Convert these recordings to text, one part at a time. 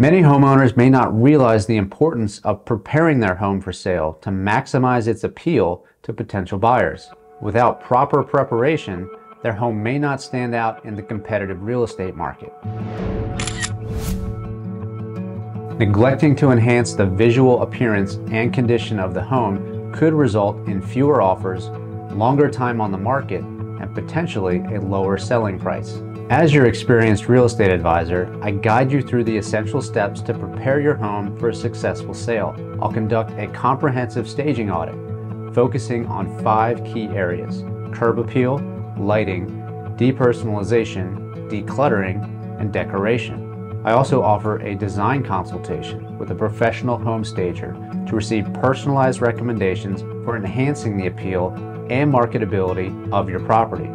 Many homeowners may not realize the importance of preparing their home for sale to maximize its appeal to potential buyers. Without proper preparation, their home may not stand out in the competitive real estate market. Neglecting to enhance the visual appearance and condition of the home could result in fewer offers, longer time on the market, and potentially a lower selling price. As your experienced real estate advisor, I guide you through the essential steps to prepare your home for a successful sale. I'll conduct a comprehensive staging audit, focusing on five key areas curb appeal, lighting, depersonalization, decluttering, and decoration. I also offer a design consultation with a professional home stager to receive personalized recommendations for enhancing the appeal and marketability of your property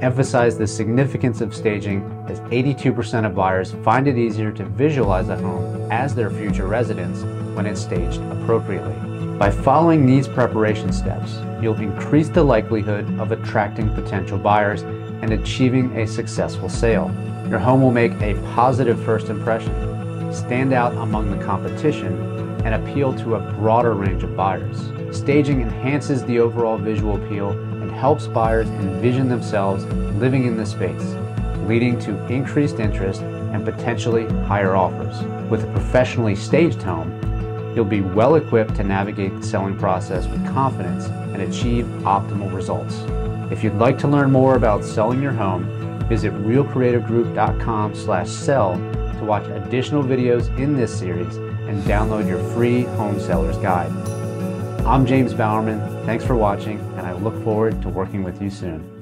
emphasize the significance of staging as 82% of buyers find it easier to visualize a home as their future residence when it's staged appropriately. By following these preparation steps, you'll increase the likelihood of attracting potential buyers and achieving a successful sale. Your home will make a positive first impression, stand out among the competition, and appeal to a broader range of buyers. Staging enhances the overall visual appeal helps buyers envision themselves living in the space, leading to increased interest and potentially higher offers. With a professionally staged home, you'll be well equipped to navigate the selling process with confidence and achieve optimal results. If you'd like to learn more about selling your home, visit realcreativegroup.com slash sell to watch additional videos in this series and download your free home seller's guide. I'm James Bowerman. Thanks for watching, and I look forward to working with you soon.